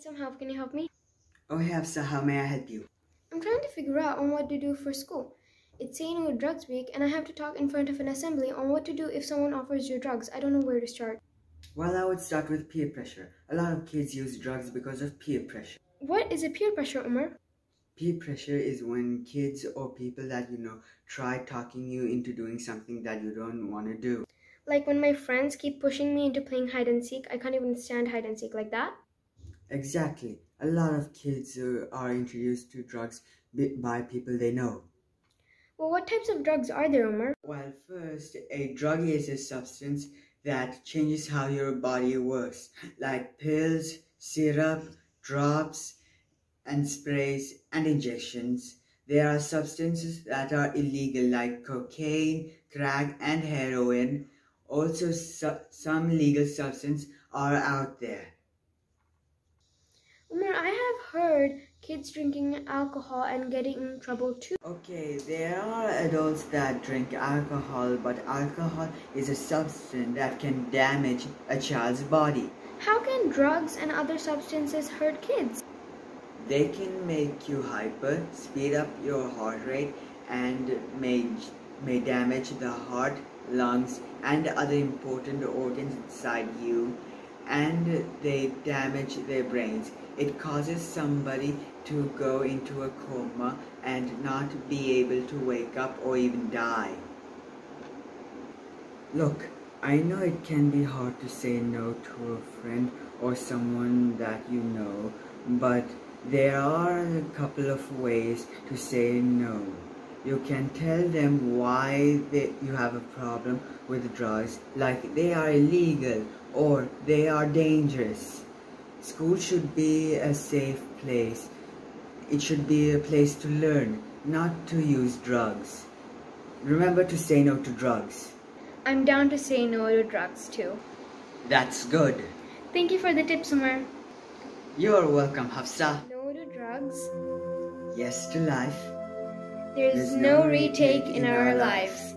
need some help. Can you help me? Oh, hey, Hafsa, how may I help you? I'm trying to figure out on what to do for school. It's Say No to Drugs Week, and I have to talk in front of an assembly on what to do if someone offers you drugs. I don't know where to start. Well, I would start with peer pressure. A lot of kids use drugs because of peer pressure. What is a peer pressure, Umar? Peer pressure is when kids or people that you know try talking you into doing something that you don't want to do. Like when my friends keep pushing me into playing hide and seek, I can't even stand hide and seek like that. Exactly. A lot of kids uh, are introduced to drugs by people they know. Well, what types of drugs are there, Umar? Well, first, a drug is a substance that changes how your body works, like pills, syrup, drops, and sprays and injections. There are substances that are illegal like cocaine, crack, and heroin. Also, su some legal substances are out there. Umar, I have heard kids drinking alcohol and getting in trouble too. Okay, there are adults that drink alcohol, but alcohol is a substance that can damage a child's body. How can drugs and other substances hurt kids? They can make you hyper, speed up your heart rate, and may, may damage the heart, lungs, and other important organs inside you and they damage their brains. It causes somebody to go into a coma and not be able to wake up or even die. Look, I know it can be hard to say no to a friend or someone that you know, but there are a couple of ways to say no. You can tell them why they, you have a problem with drugs, like they are illegal or they are dangerous. School should be a safe place. It should be a place to learn, not to use drugs. Remember to say no to drugs. I'm down to say no to drugs too. That's good. Thank you for the tip, Umar. You're welcome, Hafsa. No to drugs. Yes to life. There's, no, retake, in, our, lives.